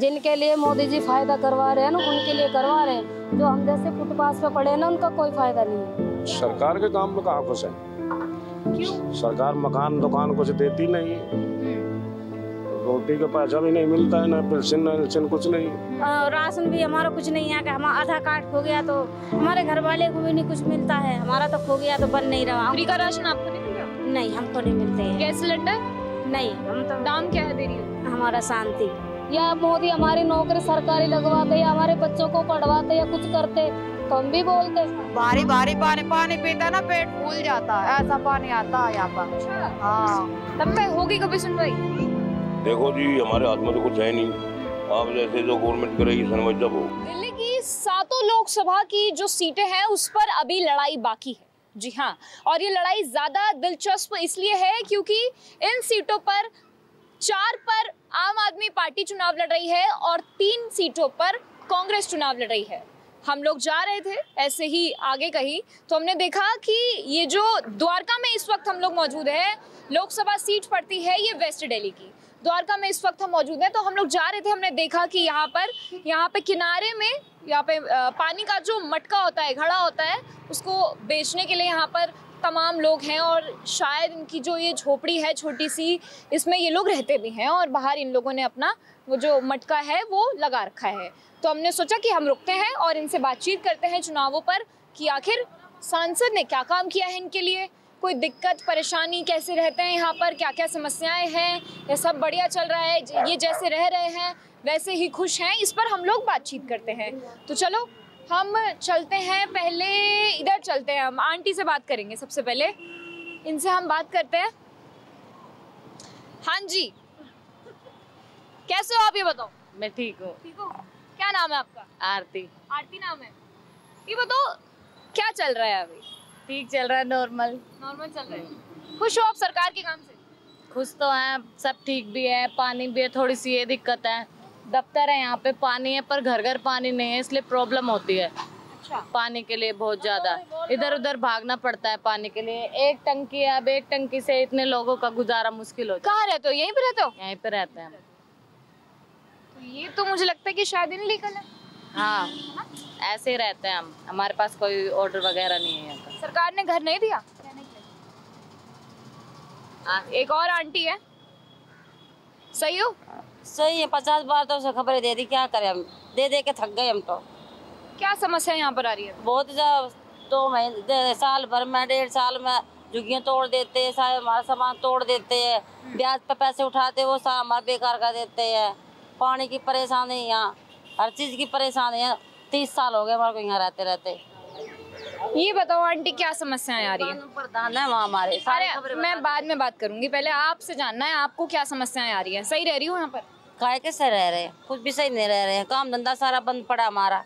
जिनके लिए मोदी जी फ़ायदा करवा रहे हैं ना उनके लिए करवा रहे हैं। जो हम जैसे फुटपाथ पे पड़े हैं ना उनका कोई फ़ायदा नहीं है। सरकार के काम में कहा खुश है? क्यों? सरकार मकान दुकान कुछ देती नहीं। रोटी का पैसा भी नहीं मिलता है ना पेंशन ना पेंशन कुछ नहीं। राशन भी हमारा कुछ नहीं है कि हमारा आधार कार्ड खो गया तो हमारे घर वाले को भी नहीं कुछ मिलता है। हमारा तो खो गया तो बन नहीं रहा। फ्री का राशन आपको नहीं मिल? नहीं हमको नहीं मिलते हैं। Gas cylinder? नहीं हम तो दाम क्या है दे रही हमारा शांति। या मोदी हमारी नौकरी सरकारी लगवाते या हमारे बच्चों को पढ़वाते या कुछ करते तो हम भी बोलते। भारी भारी पानी पानी पीता ना पेट फूल जाता है। ऐसा पानी आता है यहाँ पर। अच्छा। हाँ। तब तक होगी कभी सुनवाई? देखो जी हमारे हाथ में तो कुछ है नहीं। आप जैसे जो गवर्नमेंट करेगी सुनवाई जब हो दिल्ली की सातों लोकसभा की जो सीटें हैं उस पर अभी लड़ाई बाकी है। जी हाँ। और ये लड़ाई ज़्यादा दिलचस्प इसलिए है क्योंकि इन सीटों पर चार पर आम आदमी पार्टी चुनाव लड़ रही है और तीन सीटों पर कांग्रेस चुनाव लड़ रही है। हम लोग जा रहे थे, ऐसे ही आगे कहीं। तो हमने देखा कि ये जो द्वारका में इस वक्त हम लोग मौजूद है, लोकसभा सीट पड़ती है ये वेस्ट दिल्ली की। द्वारका में इस वक्त हम मौजूद हैं तो हम लोग जा रहे थे, हमने देखा कि यहाँ पर, यहाँ पे किनारे में, यहाँ पे पानी का जो मटका होता है, घड़ा होता है, उसको बेचने के लिए यहाँ पर तमाम लोग हैं और शायद इनकी जो ये झोपड़ी है छोटी सी, इसमें ये लोग रहते भी हैं और बाहर इन लोगों ने अपना वो जो मटका है वो लगा रखा है। तो हमने सोचा कि हम रुकते हैं और इनसे बातचीत करते हैं चुनावों पर कि आखिर सांसद ने क्या काम किया है इनके लिए? कोई दिक्कत, परेशानी कैसे रहते हैं यहाँ पर? क्या क्या समस्याएँ हैं? ये सब बढ़िया चल रहा है, ये जैसे रह रहे हैं, वैसे ही खुश हैं। इस पर हम लोग बातचीत करते हैं। तो चलो हम चलते हैं पहले इधर चलते हैं हम। आंटी से बात करेंगे सबसे पहले। इनसे हम बात करते हैं। हाँ जी। कैसे हो आप ये बताओ? मैं ठीक हूँ। ठीक हो? क्या नाम है आपका? आरती। आरती नाम है। ये बताओ क्या चल रहा है अभी? ठीक चल रहा है नॉर्मल नॉर्मल चल रहा है। खुश हो आप सरकार के काम से? खुश तो हैं सब ठीक भी है पानी भी है थोड़ी सी ये दिक्कत है। दफ्तर है यहाँ पे पानी है पर घर घर पानी नहीं है इसलिए प्रॉब्लम होती है। अच्छा। पानी के लिए बहुत ज़्यादा। इधर उधर भागना पड़ता है पानी के लिए। एक टंकी है अब एक टंकी से इतने लोगों का गुजारा मुश्किल हो कहाँ रहते हो? यहीं पे रहते हो? है यहीं पे रहते हैं। तो ये तो मुझे लगता है कि शायद इनलीगल है हाँ ऐसे ही रहते हैं हम। हमारे पास कोई ऑर्डर वगैरह नहीं है यहाँ सरकार ने घर नहीं दिया? हाँ। एक और आंटी है। सही हो? सही है पचास बार तो उसे खबरें दे दी क्या करें हम? दे दे के थक गए हम तो। क्या समस्या यहाँ पर आ रही है? बहुत जा- दो महीने साल भर में डेढ़ साल में झुग्गियाँ तोड़ देते हैं सारे हमारा सामान तोड़ देते हैं ब्याज पर पैसे उठाते वो सारा हमारा बेकार कर देते हैं। पानी की परेशानी यहाँ हर चीज़ की परेशानी है। तीस साल हो गए हमारे को यहाँ रहते रहते। ये बताओ आंटी क्या समस्याएँ आ रही है? प्रधान है वहाँ हमारे अरे मैं बाद में बात करूँगी पहले आपसे जानना है आपको क्या समस्याएँ आ रही है? सही रह रही हूँ यहाँ पर? काय कैसे रह रहे? हैं कुछ भी सही नहीं रह रहे हैं। काम धंधा सारा बंद पड़ा हमारा।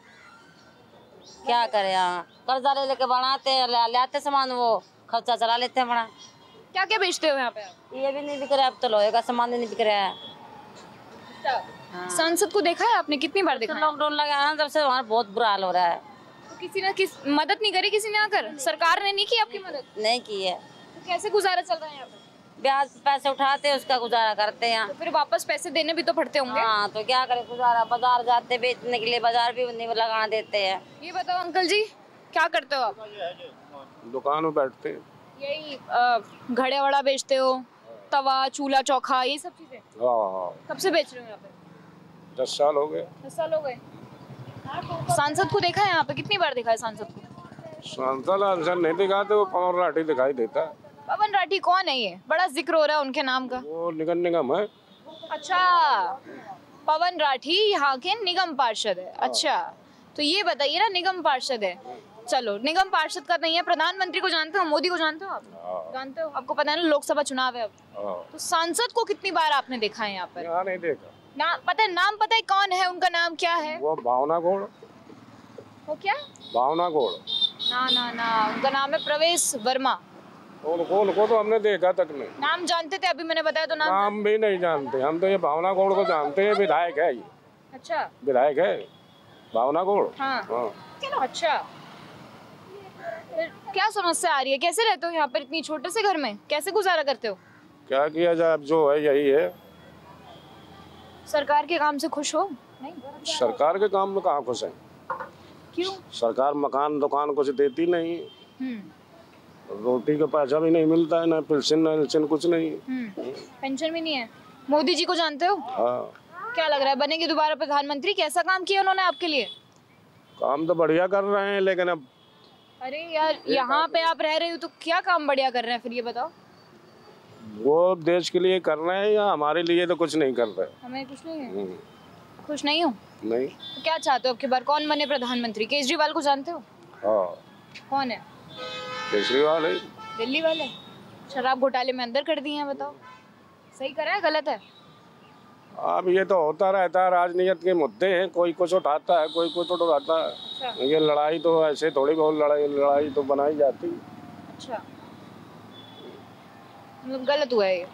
क्या करें यहाँ कर्जा ले लेके बनाते हैं ले, आते सामान वो। खर्चा चला लेते हैं बड़ा क्या क्या बेचते हो यहाँ पे ये भी नहीं बिक रहा है अब तो लोहे का सामान नहीं बिक रहा है। हाँ। सांसद को देखा है आपने? कितनी बार देखा? लॉकडाउन लगा है तब से हमारा बहुत बुरा हाल हो रहा है। तो किसी ने किस मदद नहीं करी किसी ने आकर? सरकार ने नहीं की आपकी मदद? नहीं की है। तो कैसे गुजारा चल रहा है यहाँ पे? ब्याज पैसे उठाते हैं उसका गुजारा करते हैं। तो फिर वापस पैसे देने भी तो पड़ते होंगे? हाँ तो क्या करें गुजारा बाज़ार जाते बेचने के लिए बाज़ार भी नहीं लगाना देते हैं। ये बताओ अंकल जी क्या करते हो आप? दुकान में बैठते हैं। यही घड़े वड़ा बेचते हो तवा चूल्हा चौखा ये सब चीज़ें? हाँ हाँ। कब से बेच रहे हो यहाँ पे? दस साल हो गए। दस साल हो गए। सांसद को देखा है यहाँ पे? कितनी बार देखा है सांसद को? सांसद नहीं दिखाते वो पवन राठी दिखाई देता। है पवन राठी कौन है ये? बड़ा ज़िक्र हो रहा है उनके नाम का। वो निगम निगम है। अच्छा पवन राठी यहाँ के निगम पार्षद है। अच्छा तो ये बताइए ना निगम पार्षद है। चलो निगम पार्षद का नहीं है प्रधानमंत्री को जानते हो मोदी को जानते हो आप? हाँ। जानते हो? आपको पता है ना लोकसभा चुनाव है अब। हाँ। तो सांसद को कितनी बार आपने देखा है यहाँ पर? नहीं देखा। ना पता है नाम पता है कौन है उनका नाम क्या है? वो भावना घोड़ वो क्या? भावना घोड़ ना ना ना उनका नाम है प्रवेश वर्मा। उनको उनको तो हमने देखा तक नहीं। नाम जानते थे अभी मैंने बताया तो नाम नाम भी नहीं जानते। हम तो ये भावना घोड़ को जानते हैं विधायक है ये। अच्छा। विधायक है। भावना घोड़ हाँ। हाँ। अच्छा। क्या समस्या आ रही है? कैसे रहते हो यहाँ पर इतनी छोटे से घर में? कैसे गुजारा करते हो? क्या किया जाए अब जो है यही है। सरकार के काम से खुश हो? नहीं। सरकार के काम में कहाँ खुश है? क्यों? सरकार मकान दुकान कुछ देती नहीं। हम्म। रोटी का पैसा भी नहीं मिलता है ना पेंशन ना पेंशन कुछ नहीं हम्म पेंशन भी नहीं है। मोदी जी को जानते हो? हाँ। क्या लग रहा है बनेंगे दोबारा प्रधानमंत्री? कैसा काम किया उन्होंने आपके लिए? काम तो बढ़िया कर रहे हैं लेकिन अब अरे यार यहाँ पे आप रह रहे हो तो क्या काम बढ़िया कर रहे हैं फिर ये बताओ। वो देश के लिए कर रहे हैं या हमारे लिए तो कुछ नहीं कर रहे? हमें कुछ नहीं है। हम्म, खुश नहीं हो? नहीं। तो क्या चाहते हो आपके बार? कौन बने प्रधानमंत्री? केजरीवाल को जानते हो? हाँ। कौन है? केजरीवाल है। दिल्ली वाले शराब घोटाले में अंदर कर दिए हैं बताओ। सही करा है गलत है? अब ये तो होता रहता है राजनीति के मुद्दे हैं कोई कुछ उठाता है कोई कुछ उठाता है। ये लड़ाई तो ऐसे थोड़ी बहुत लड़ाई लड़ाई तो बनाई जाती अच्छा। मतलब गलत हुआ है ये।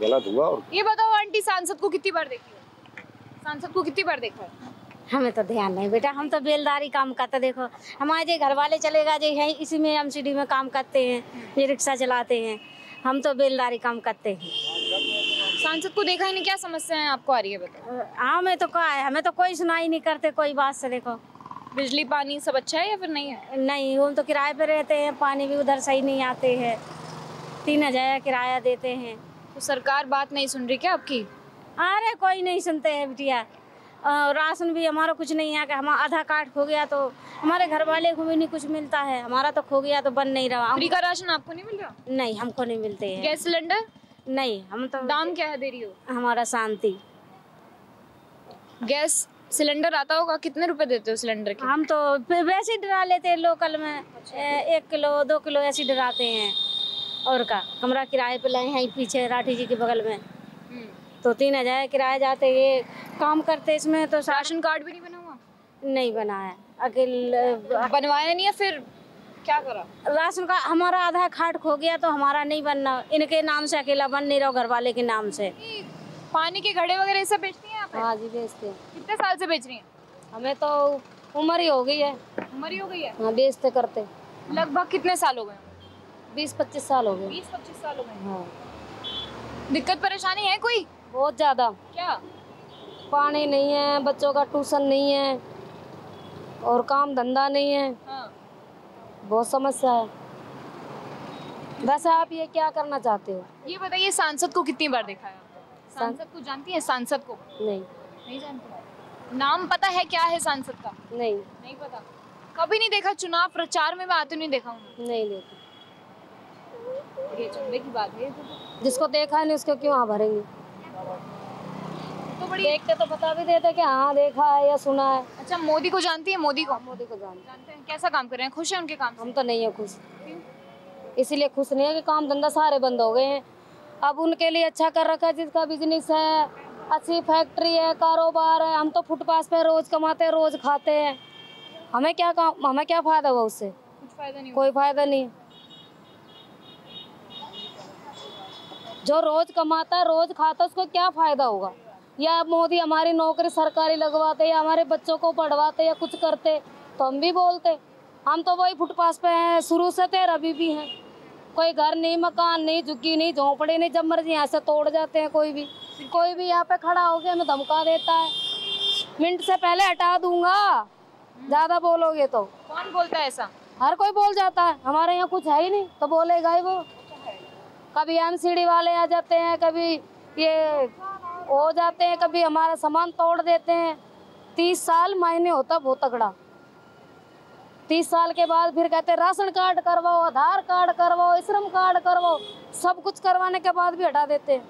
गलत हुआ और ये बताओ आंटी सांसद को कितनी बार देखी हो? सांसद को कितनी बार देखा है? हमें तो ध्यान नहीं बेटा हम तो बेलदारी काम करते देखो। हमारे जे घर वाले चलेगा जे है इसी में हम में काम करते हैं ये रिक्शा चलाते हैं हम तो बेलदारी काम करते हैं। सांसद को देखा ही नहीं क्या समस्या है आपको आ रही है बताओ? अ, हमें तो क्या है हमें तो कोई सुनाई नहीं करते कोई बात से देखो। बिजली पानी सब अच्छा है या फिर नहीं है? नहीं हम तो किराए पे रहते हैं पानी भी उधर सही नहीं आते हैं। तीन हज़ार किराया देते हैं। तो सरकार बात नहीं सुन रही क्या आपकी? अरे कोई नहीं सुनते हैं बिटिया। राशन भी हमारा कुछ नहीं है कि हमारा आधार कार्ड खो गया तो हमारे घर वाले को भी नहीं कुछ मिलता है। हमारा तो खो गया तो बन नहीं रहा। फ्री का राशन आपको नहीं मिल रहा? नहीं हमको नहीं मिलते हैं। Gas cylinder? नहीं हम तो दाम क्या है दे रही हो? हमारा शांति। गैस सिलेंडर आता होगा कितने रुपए देते हो सिलेंडर के? हम तो वैसे ही डरा लेते हैं लोकल में। एक किलो दो किलो ऐसे डराते हैं। और का कमरा किराए पे लाए हैं पीछे राठी जी के बगल में। हम्म। तो तीन हज़ार किराए जाते ये काम करते इसमें तो राशन कार्ड भी नहीं बना हुआ? नहीं बना है अकेले बनवाया नहीं है फिर क्या करा? राशन का हमारा आधार कार्ड खो गया तो हमारा नहीं बनना। इनके नाम से अकेला बन नहीं रहा घर वाले के नाम से। पानी के घड़े वगैरह सब बेचती हैं आप हाँ जी बेचते हैं। कितने साल से बेच रही हैं? हमें तो उम्र ही हो गई है। उम्र ही हो गई है? हाँ बेचते करते। लगभग कितने साल हो गए बीस पच्चीस साल हो गए। बीस पच्चीस साल हो गए। हाँ। दिक्कत परेशानी है कोई? बहुत ज़्यादा। क्या? पानी नहीं है बच्चों का ट्यूशन नहीं है और काम धंधा नहीं है। हाँ। बहुत समस्या है। वैसे आप ये क्या करना चाहते हो? ये बताइए सांसद को कितनी बार देखा है सांसद को जानती है? सांसद को? नहीं। नहीं जानती? नाम पता है क्या है सांसद का? नहीं। नहीं पता। कभी नहीं देखा चुनाव प्रचार में? मैं आते नहीं देखा हूँ। नहीं देखी। ये चंबे की बात है तो। जिसको देखा नहीं उसको क्यों हाँ भरेंगे? बड़ी देखते तो बता भी देते कि हाँ देखा है या सुना है। अच्छा मोदी को जानती है? मोदी को? मोदी को जानते जानते हैं। कैसा काम कर रहे हैं? खुश है उनके काम से? हम तो नहीं है खुश। इसीलिए खुश नहीं है कि काम धंधा सारे बंद हो गए हैं। अब उनके लिए अच्छा कर रखा है जिसका बिज़नेस है। अच्छी फैक्ट्री है कारोबार है। हम तो फुटपाथ पे रोज कमाते हैं रोज खाते हैं। हमें क्या काम हमें क्या फ़ायदा हुआ उससे? कुछ फ़ायदा नहीं कोई फ़ायदा नहीं। जो रोज कमाता है रोज खाता है उसको क्या फ़ायदा होगा? या मोदी हमारी नौकरी सरकारी लगवाते या हमारे बच्चों को पढ़वाते या कुछ करते तो हम भी बोलते। हम तो वही फुटपाथ पे हैं शुरू से थे अभी भी हैं। कोई घर नहीं मकान नहीं झुग्गी नहीं झोंपड़े नहीं जब मर्ज़ी यहाँ से तोड़ जाते हैं कोई भी। कोई भी यहाँ पे खड़ा हो गया हमें धमका देता है। मिनट से पहले हटा दूँगा। ज़्यादा बोलोगे तो। कौन बोलता है ऐसा? हर कोई बोल जाता है। हमारे यहाँ कुछ है ही नहीं तो बोलेगा ही वो। कभी एमसीडी वाले आ जाते हैं कभी ये हो जाते हैं कभी हमारा सामान तोड़ देते हैं। तीस साल मायने होता बहुत तगड़ा। तीस साल के बाद फिर कहते हैं राशन कार्ड करवाओ आधार कार्ड करवाओ श्रम कार्ड करवाओ सब कुछ करवाने के बाद भी हटा देते हैं।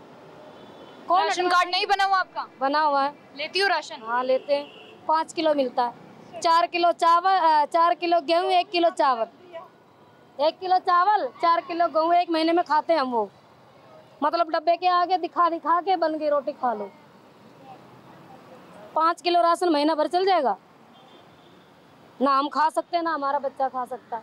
कौन राशन कार्ड नहीं बना हुआ आपका? बना हुआ है। लेती हूँ राशन? हाँ लेते हैं। पाँच किलो मिलता है। चार किलो चावल चार किलो गेहूँ एक किलो चावल। एक किलो चावल चार किलो गेहूँ एक महीने में खाते हैं हम वो। मतलब डब्बे के आगे दिखा दिखा के बन गई रोटी खा लो। पाँच किलो राशन महीना भर चल जाएगा। ना हम खा सकते हैं ना हमारा बच्चा खा सकता।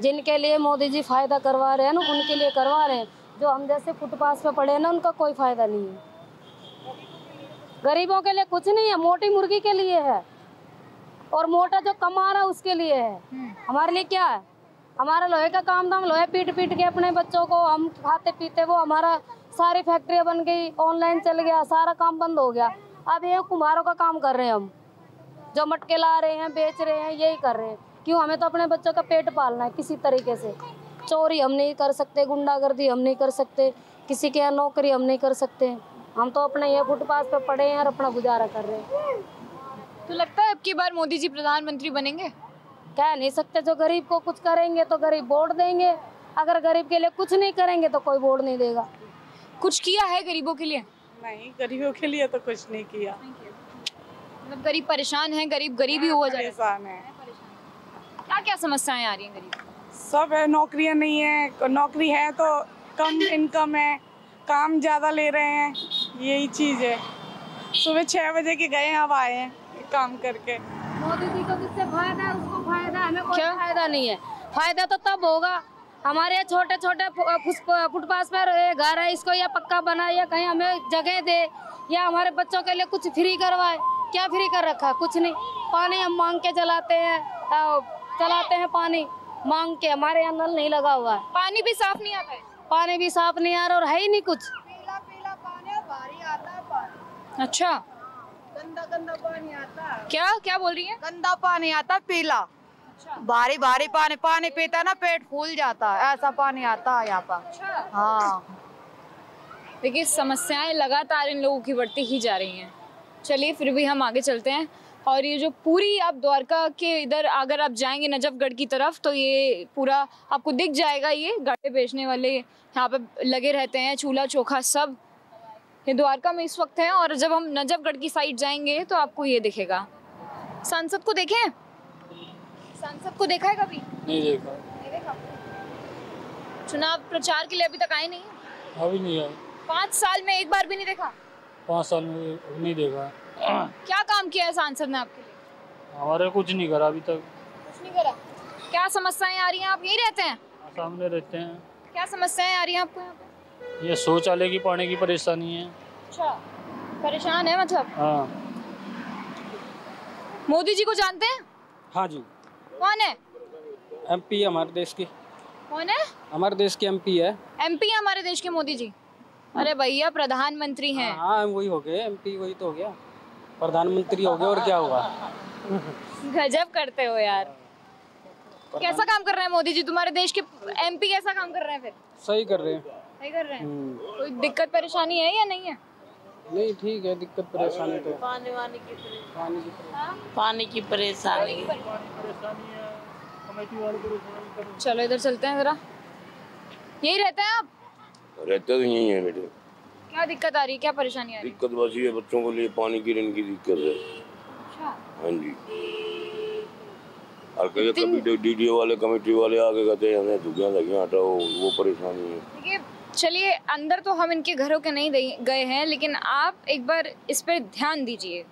जिनके लिए मोदी जी फ़ायदा करवा रहे हैं ना उनके लिए करवा रहे हैं। जो हम जैसे फुटपाथ पे पड़े हैं ना उनका कोई फ़ायदा नहीं है। गरीबों के लिए कुछ नहीं है मोटी मुर्गी के लिए है। और मोटा जो कमा रहा है उसके लिए है। हमारे लिए क्या है? हमारा लोहे का काम था, हम लोहे पीट पीट के अपने बच्चों को, हम खाते पीते, वो हमारा सारी फैक्ट्रियाँ बन गई, ऑनलाइन चल गया, सारा काम बंद हो गया। अब ये कुम्हारों का काम कर रहे हैं हम, जो मटके ला रहे हैं, बेच रहे हैं, यही कर रहे हैं। क्यों? हमें तो अपने बच्चों का पेट पालना है किसी तरीके से। चोरी हम नहीं कर सकते, गुंडागर्दी हम नहीं कर सकते, किसी के यहाँ नौकरी हम नहीं कर सकते। हम तो अपने ये फुटपाथ पे पड़े हैं और अपना गुजारा कर रहे हैं। तो लगता है अब की बार मोदी जी प्रधानमंत्री बनेंगे? कह नहीं सकते जो गरीब को कुछ करेंगे तो गरीब वोट देंगे। अगर गरीब के लिए कुछ नहीं करेंगे तो कोई वोट नहीं देगा। कुछ किया है गरीबों के लिए? नहीं गरीबों के लिए तो कुछ नहीं किया। मतलब गरीब परेशान है गरीब गरीब ही हुआ जा रहा परेशान है। क्या क्या समस्याएँ आ रही हैं गरीब? सब है नौकरियाँ नहीं है। नौकरी है तो कम इनकम है काम ज़्यादा ले रहे हैं यही चीज़ है। सुबह छः बजे के गए अब आए हैं काम करके। मोदी जी को जिससे है फ़ायदा है, हमें कोई क्या? फ़ायदा नहीं है। फ़ायदा तो तब होगा। हमारे यहाँ छोटे छोटे फुटपाथ पर घर है इसको या पक्का बनाए या कहीं हमें जगह दे या हमारे बच्चों के लिए कुछ फ्री करवाए। क्या फ्री कर रखा? कुछ नहीं। पानी हम मांग के चलाते हैं चलाते हैं पानी। मांग के हमारे यहाँ नल नहीं लगा हुआ है। पानी भी साफ़ नहीं आता है? पानी भी साफ़ नहीं आ रहा और है ही नहीं कुछ। पीला पीला पानी भारी आता है पानी। अच्छा। गंदा गंदा पानी आता है। क्या? क्या बोल रही है? गंदा पानी आता है पीला। भारी भारी पानी पानी पीता है ना पेट फूल जाता है। ऐसा पानी आता है यहाँ पर। हाँ। देखिए समस्याएँ लगातार इन लोगों की बढ़ती ही जा रही हैं। चलिए फिर भी हम आगे चलते हैं। और ये जो पूरी आप द्वारका के इधर अगर आप जाएँगे नजफगढ़ की तरफ़ तो ये पूरा आपको दिख जाएगा ये गाड़े बेचने वाले यहाँ पे लगे रहते हैं चूल्हा चोखा सब। ये द्वारका में इस वक्त है और जब हम नजफगढ़ की साइड जाएँगे तो आपको ये दिखेगा। सांसद को देखें। सांसद को देखा है कभी? नहीं देखा। नहीं देखा? चुनाव प्रचार के लिए अभी तक आए नहीं? हैं? अभी नहीं आया पाँच साल में एक बार भी नहीं देखा? पाँच साल में नहीं देखा। क्या काम किया है सांसद ने आपके लिए? हमारे कुछ नहीं करा अभी तक। कुछ नहीं करा? क्या समस्याएँ आ रही हैं? आप यही रहते हैं सामने रहते हैं। क्या समस्याएँ आ रही हैं आपको यहाँ पे? ये शौचालय की पानी की परेशानी है। अच्छा परेशान है मतलब? हाँ। मोदी जी को जानते हैं? हाँ जी। कौन है? एमपी हमारे देश की। कौन है? हमारे देश के एमपी है। एमपी है हमारे देश के मोदी जी। अरे भैया प्रधानमंत्री हैं। हाँ वही हो गए। एमपी वही तो हो गया। प्रधानमंत्री हो गए और क्या हुआ? गजब करते हो यार। कैसा काम कर रहे हैं मोदी जी? तुम्हारे देश के एमपी कैसा काम कर रहे हैं फिर? सही कर रहे हैं। सही कर रहे हैं? हम्म, कोई दिक्कत परेशानी है या नहीं है? नहीं ठीक है दिक्कत परेशानी तो पानी वानी की पानी की परेशानी। पानी की परेशानी चलो इधर चलते हैं जरा। यही रहते हैं आप? रहते तो यही है बेटे। क्या दिक्कत आ रही है? क्या परेशानी आ रही दिक्कत बस ये बच्चों के लिए पानी की ऋण की दिक्कत है। है अच्छा। हाँ जी। और कई कभी डीडीओ वाले कमेटी वाले आके कहते हैं हमें झुकियाँ लगियाँ हटाओ वो परेशानी है। चलिए, अंदर तो हम इनके घरों के नहीं गए हैं, लेकिन आप एक बार इस पर ध्यान दीजिए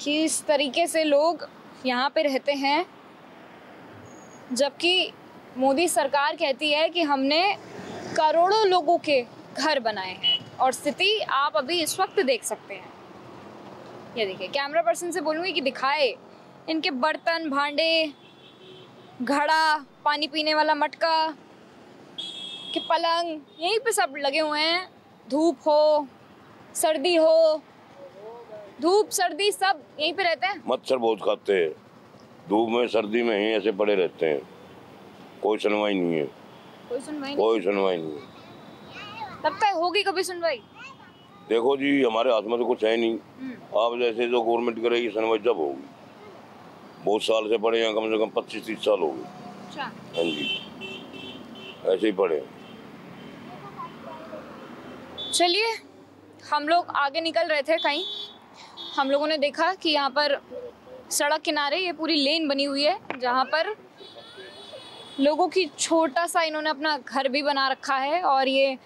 कि इस तरीके से लोग यहाँ पे रहते हैं। जबकि मोदी सरकार कहती है कि हमने करोड़ों लोगों के घर बनाए हैं और स्थिति आप अभी इस वक्त देख सकते हैं। ये देखिए कैमरा पर्सन से बोलूँगी कि दिखाए, इनके बर्तन, भांडे, घड़ा, पानी पीने वाला मटका कि पलंग यहीं पे सब लगे हुए हैं। धूप हो सर्दी हो धूप सर्दी सब यहीं पे रहते हैं। मच्छर बहुत खाते हैं। धूप में सर्दी में ही ऐसे पड़े रहते हैं। कोई सुनवाई नहीं है। कोई सुनवाई नहीं। कोई सुनवाई नहीं है। लगता है होगी कभी सुनवाई? देखो जी हमारे हाथ में तो कुछ है नहीं। हम्म, आप जैसे जो गवर्नमेंट करेगी सुनवाई जब होगी? बहुत साल से पड़े हैं कम से कम पच्चीस तीस साल हो गए। अच्छा। हाँ जी। ऐसे ही पड़े हैं। चलिए, हम लोग आगे निकल रहे थे कहीं। हम लोगों ने देखा कि यहाँ पर सड़क किनारे ये पूरी लेन बनी हुई है, जहाँ पर लोगों की छोटा सा इन्होंने अपना घर भी बना रखा है और ये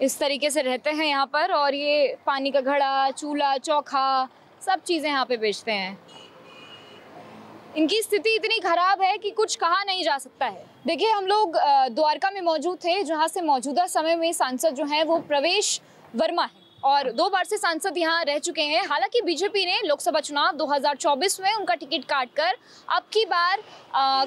इस तरीके से रहते हैं यहाँ पर और ये पानी का घड़ा, चूल्हा, चौखा सब चीज़ें यहाँ पे बेचते हैं। इनकी स्थिति इतनी खराब है कि कुछ कहा नहीं जा सकता है। देखिए, हम लोग द्वारका में मौजूद थे, जहाँ से मौजूदा समय में सांसद जो हैं वो प्रवेश वर्मा है और दो बार से सांसद यहाँ रह चुके हैं। हालाँकि बीजेपी ने लोकसभा चुनाव 2024 में उनका टिकट काटकर अब की बार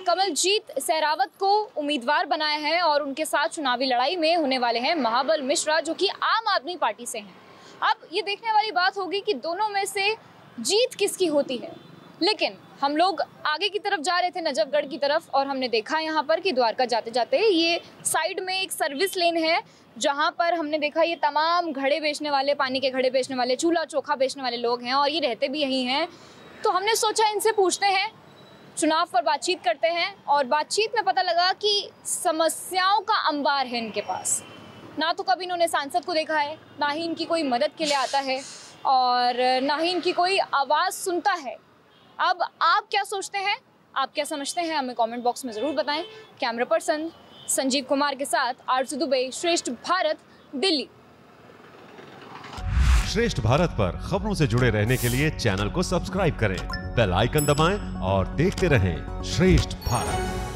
कमलजीत सहरावत को उम्मीदवार बनाया है और उनके साथ चुनावी लड़ाई में होने वाले हैं महाबल मिश्रा, जो कि आम आदमी पार्टी से हैं। अब ये देखने वाली बात होगी कि दोनों में से जीत किसकी होती है? लेकिन हम लोग आगे की तरफ़ जा रहे थे नजफगढ़ की तरफ़ और हमने देखा यहाँ पर कि द्वारका जाते जाते ये साइड में एक सर्विस लेन है, जहाँ पर हमने देखा ये तमाम घड़े बेचने वाले, पानी के घड़े बेचने वाले, चूल्हा चोखा बेचने वाले लोग हैं और ये रहते भी यहीं हैं। तो हमने सोचा इनसे पूछते हैं, चुनाव पर बातचीत करते हैं और बातचीत में पता लगा कि समस्याओं का अंबार है इनके पास। ना तो कभी इन्होंने सांसद को देखा है, ना ही इनकी कोई मदद के लिए आता है और ना ही इनकी कोई आवाज़ सुनता है। अब आप क्या सोचते हैं? आप क्या समझते हैं? हमें कमेंट बॉक्स में ज़रूर बताएँ। कैमरा पर्सन संजीव कुमार के साथ आरज़ू दुबई श्रेष्ठ भारत, दिल्ली। श्रेष्ठ भारत पर खबरों से जुड़े रहने के लिए चैनल को सब्सक्राइब करें। बेल आइकन दबाएँ और देखते रहें श्रेष्ठ भारत।